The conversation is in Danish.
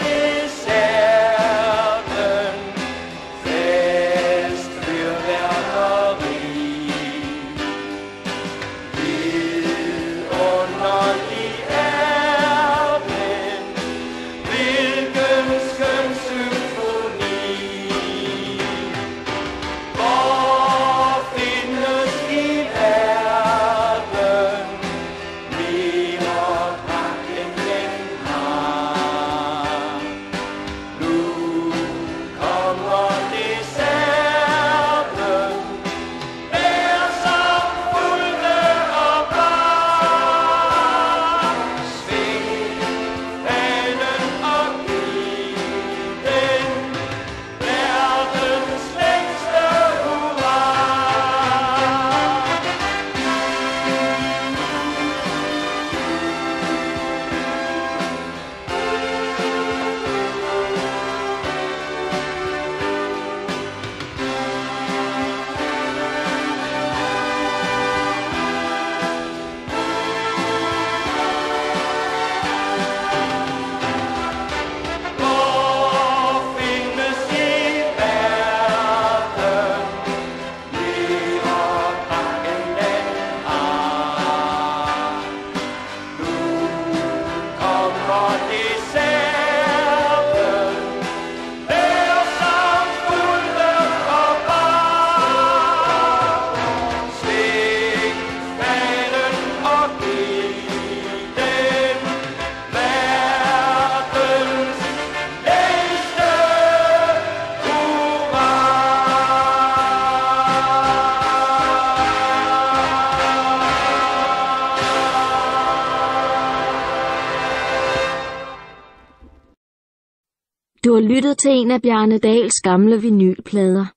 Yeah. Du har lyttet til en af Bjarne Dals gamle vinylplader.